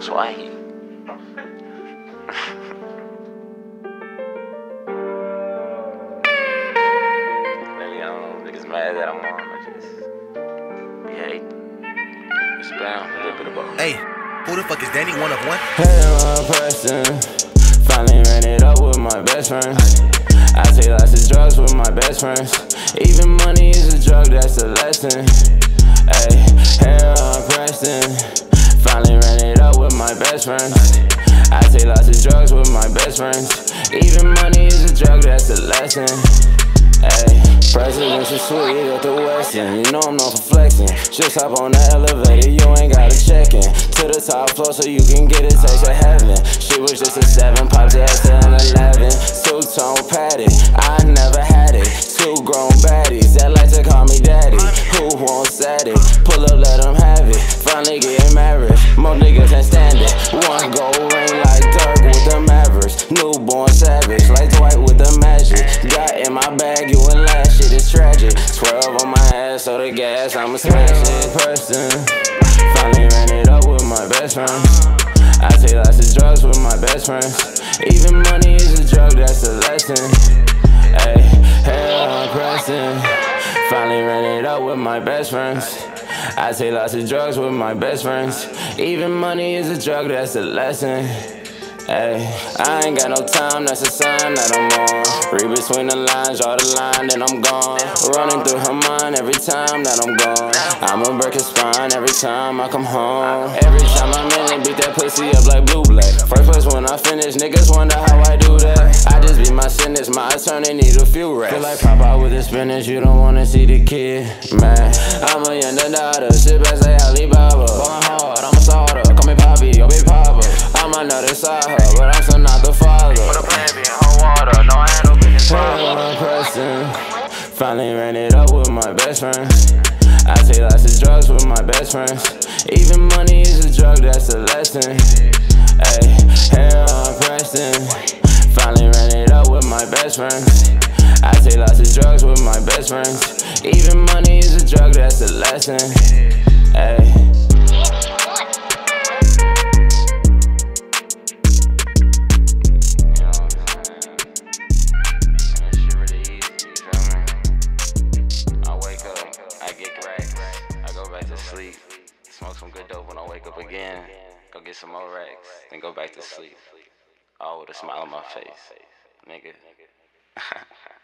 Swahili. Lately, I don't know, niggas mad that I'm on, I just be hating. It's down, a little bit of both. Hey, who the fuck is Danny? One of one? Heron Preston. Finally ran it up with my best friends. I take lots of drugs with my best friends. Even money is a drug, that's a lesson. Hey, hell, best friends. I take lots of drugs with my best friends. Even money is a drug, that's a lesson. Hey, presidential suite at the Westin. You know I'm known for flexing. Just hop on the elevator, you ain't gotta check in. To the top floor so you can get a taste of heaven. She was just a seven, popped ass to an eleven. Two tone patty, I never had it. Two grown baddies that like to call me daddy. Who wants it? Pull up, let them have it. Finally getting married. More niggas can't Newborn savage like Dwight with the magic. Got in my bag, you and last shit is tragic. 12 on my ass, so the gas, I'ma smash it. Person. Finally ran it up with my best friend. I take lots of drugs with my best friends. Even money is a drug, that's a lesson. Hey, Heron Preston. Finally ran it up with my best friends. I take lots of drugs with my best friends. Even money is a drug, that's a lesson. Hey, I ain't got no time, that's a sign that I'm on. Read between the lines, draw the line, then I'm gone. Running through her mind every time that I'm gone. I'ma break her spine every time I come home. Every time I'm in it, beat that pussy up like blue black. First place when I finish, niggas wonder how I do that. I just be my sentence, my attorney need a few racks. Feel like pop out with the spinach, you don't wanna see the kid, man. I'm a young daughter, sit back say Alibaba. I'm another side her, but I'm still not the father. Put a plan B in her water, no handle big as Heron Preston. Finally ran it up with my best friend. I take lots of drugs with my best friends. Even money is a drug, that's a lesson. Hey, hell, I'm pressing. Finally ran it up with my best friends. I take lots of drugs with my best friends. Even money is a drug, that's a lesson. Hey. Smoke some good dope when I wake up again, go get some more racks, then go back to sleep. All with a smile on my face, nigga.